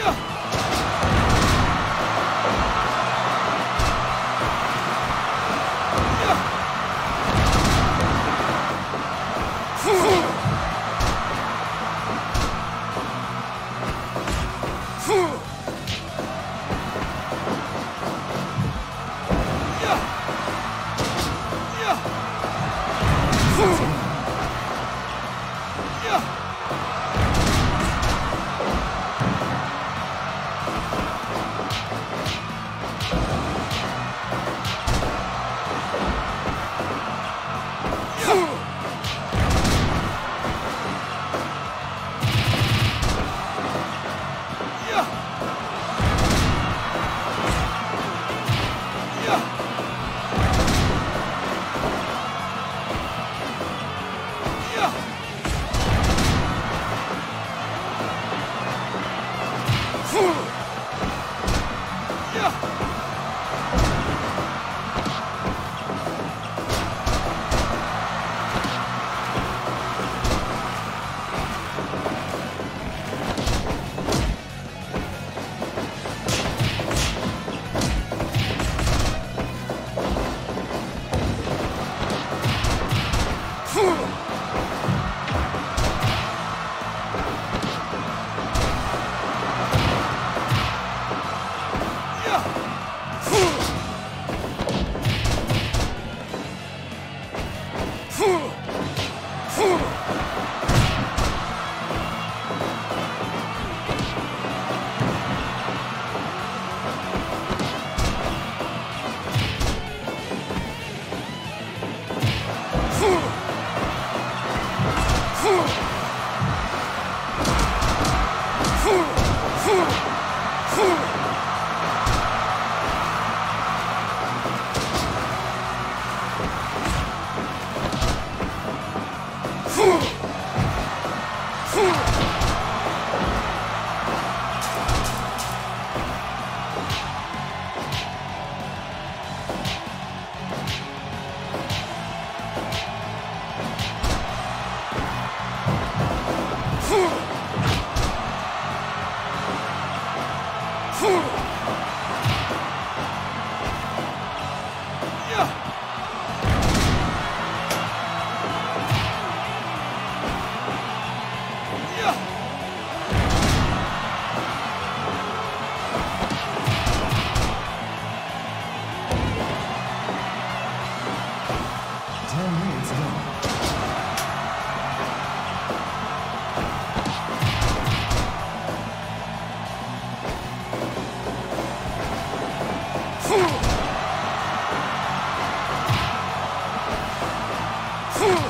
Ten Ooh.